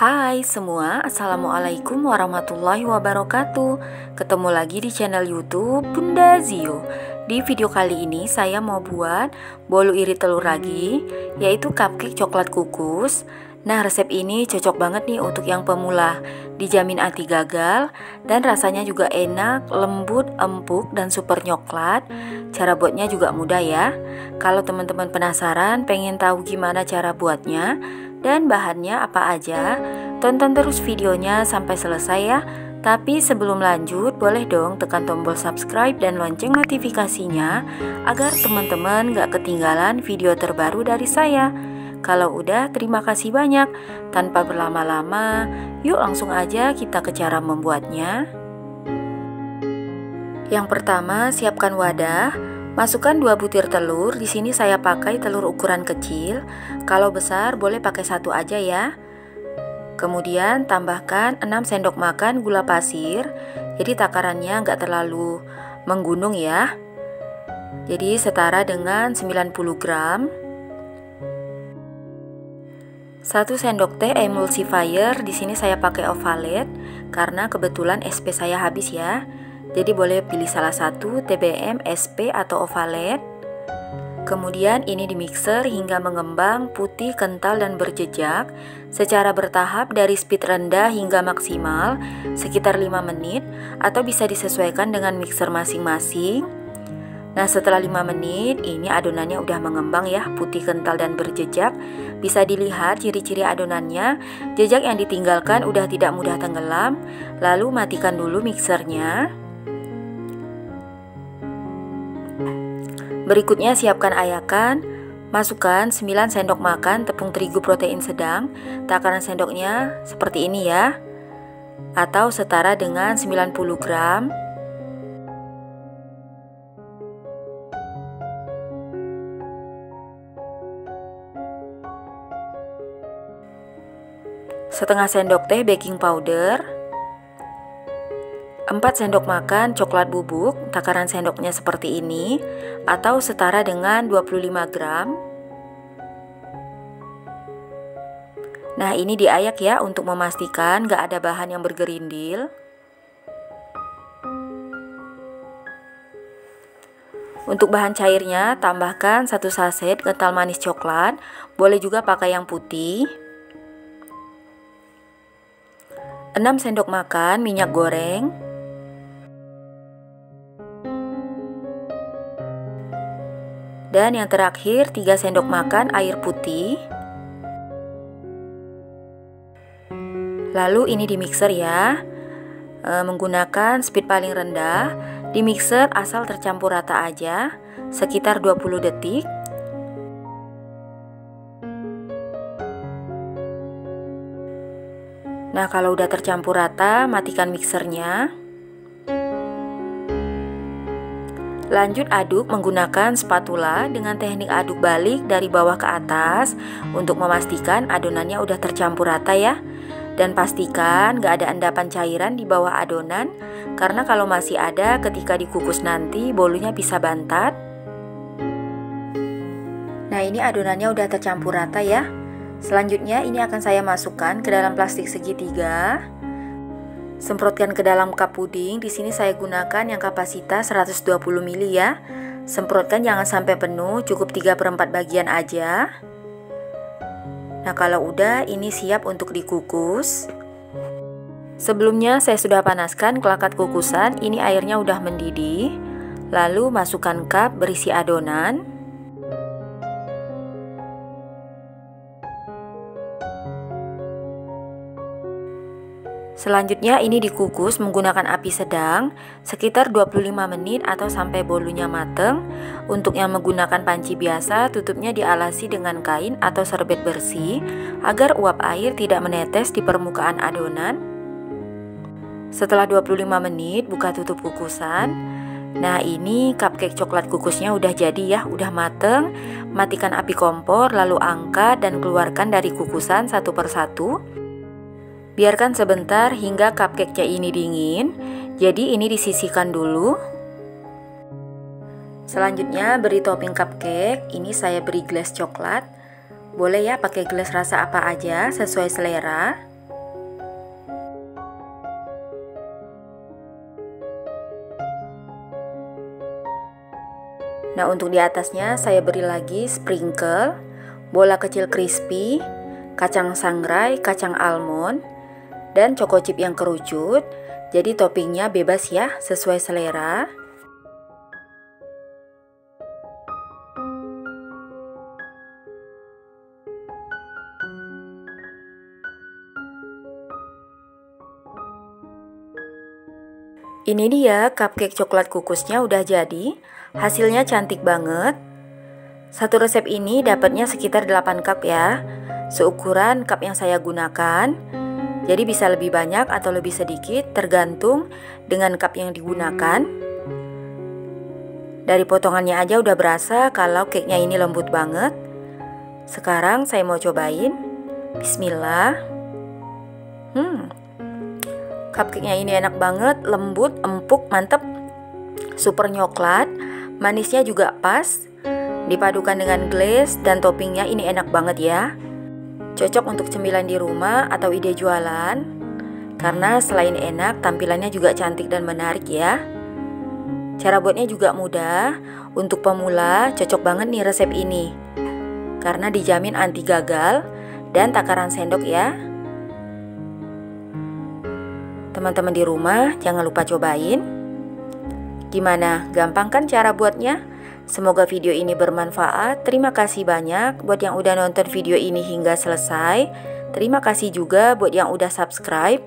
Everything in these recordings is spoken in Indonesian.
Hai semua, Assalamualaikum warahmatullahi wabarakatuh. Ketemu lagi di channel youtube Bunda Zio. Di video kali ini saya mau buat bolu iri telur lagi Yaitu cupcake coklat kukus. Nah resep ini cocok banget nih untuk yang pemula. Dijamin anti gagal Dan rasanya juga enak, lembut, empuk, dan super nyoklat. Cara buatnya juga mudah ya. Kalau teman-teman penasaran pengen tahu gimana cara buatnya dan bahannya apa aja. Tonton terus videonya sampai selesai ya. Tapi sebelum lanjut, boleh dong tekan tombol subscribe dan lonceng notifikasinya agar teman-teman gak ketinggalan video terbaru dari saya. Kalau udah, terima kasih banyak. Tanpa berlama-lama, yuk langsung aja kita ke cara membuatnya. Yang pertama, siapkan wadah. Masukkan 2 butir telur, di sini saya pakai telur ukuran kecil. Kalau besar boleh pakai satu aja ya. Kemudian tambahkan 6 sendok makan gula pasir. Jadi takarannya nggak terlalu menggunung ya. Jadi setara dengan 90 gram. 1 sendok teh emulsifier, di sini saya pakai ovalet karena kebetulan SP saya habis ya. Jadi boleh pilih salah satu TBM, SP atau ovalet. Kemudian ini di mixer hingga mengembang putih, kental dan berjejak. Secara bertahap dari speed rendah hingga maksimal sekitar 5 menit atau bisa disesuaikan dengan mixer masing-masing. Nah setelah 5 menit ini adonannya udah mengembang ya putih kental dan berjejak. Bisa dilihat ciri-ciri adonannya. Jejak yang ditinggalkan udah tidak mudah tenggelam. Lalu matikan dulu mixernya Berikutnya siapkan ayakan, masukkan 9 sendok makan tepung terigu protein sedang, takaran sendoknya seperti ini ya, atau setara dengan 90 gram. Setengah sendok teh baking powder, 4 sendok makan coklat bubuk, takaran sendoknya seperti ini, atau setara dengan 25 gram. Nah ini diayak ya untuk memastikan gak ada bahan yang bergerindil. Untuk bahan cairnya, tambahkan satu saset kental manis coklat, boleh juga pakai yang putih. 6 sendok makan minyak goreng, Dan yang terakhir 3 sendok makan air putih. Lalu ini di mixer ya. E, menggunakan speed paling rendah. Di mixer asal tercampur rata aja sekitar 20 detik. Nah, kalau udah tercampur rata, matikan mixernya. Lanjut aduk menggunakan spatula dengan teknik aduk balik dari bawah ke atas untuk memastikan adonannya udah tercampur rata ya. Dan pastikan gak ada endapan cairan di bawah adonan karena kalau masih ada ketika dikukus nanti bolunya bisa bantat. Nah ini adonannya udah tercampur rata ya. Selanjutnya ini akan saya masukkan ke dalam plastik segitiga. Semprotkan ke dalam cup puding. Di sini saya gunakan yang kapasitas 120 ml ya. Semprotkan jangan sampai penuh, cukup 3 per 4 bagian aja. Nah, kalau udah ini siap untuk dikukus. Sebelumnya saya sudah panaskan kelakat kukusan, ini airnya udah mendidih. Lalu masukkan cup berisi adonan. Selanjutnya ini dikukus menggunakan api sedang sekitar 25 menit atau sampai bolunya mateng. Untuk yang menggunakan panci biasa, tutupnya dialasi dengan kain atau serbet bersih agar uap air tidak menetes di permukaan adonan. Setelah 25 menit, buka tutup kukusan. Nah ini cupcake coklat kukusnya udah jadi ya, udah mateng. Matikan api kompor lalu angkat dan keluarkan dari kukusan satu persatu. Biarkan sebentar hingga cupcake-nya ini dingin. Jadi ini disisihkan dulu. Selanjutnya beri topping cupcake. Ini saya beri gelas coklat. Boleh ya pakai gelas rasa apa aja sesuai selera. Nah, untuk di atasnya saya beri lagi sprinkle, bola kecil crispy, kacang sangrai, kacang almond, dan choco chip yang kerucut. Jadi toppingnya bebas ya, sesuai selera. Ini dia cupcake coklat kukusnya udah jadi. Hasilnya cantik banget. Satu resep ini dapatnya sekitar 8 cup ya. Seukuran cup yang saya gunakan. Jadi bisa lebih banyak atau lebih sedikit tergantung dengan cup yang digunakan. Dari potongannya aja udah berasa kalau cake-nya ini lembut banget. Sekarang saya mau cobain. Bismillah. Hmm, Cupcake-nya ini enak banget, lembut, empuk, mantep. Super nyoklat, manisnya juga pas. Dipadukan dengan glaze dan toppingnya ini enak banget ya. Cocok untuk cemilan di rumah atau ide jualan. Karena selain enak, tampilannya juga cantik dan menarik ya. Cara buatnya juga mudah. Untuk pemula, cocok banget nih resep ini. Karena dijamin anti gagal dan takaran sendok ya. Teman-teman di rumah jangan lupa cobain. Gimana? Gampang kan cara buatnya? Semoga video ini bermanfaat. Terima kasih banyak buat yang udah nonton video ini hingga selesai. Terima kasih juga buat yang udah subscribe.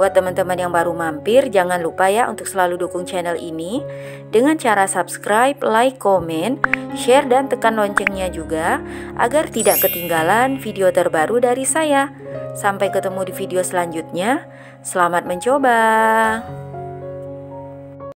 Buat teman-teman yang baru mampir, jangan lupa ya untuk selalu dukung channel ini dengan cara subscribe, like, komen, share, dan tekan loncengnya juga agar tidak ketinggalan video terbaru dari saya. Sampai ketemu di video selanjutnya. Selamat mencoba.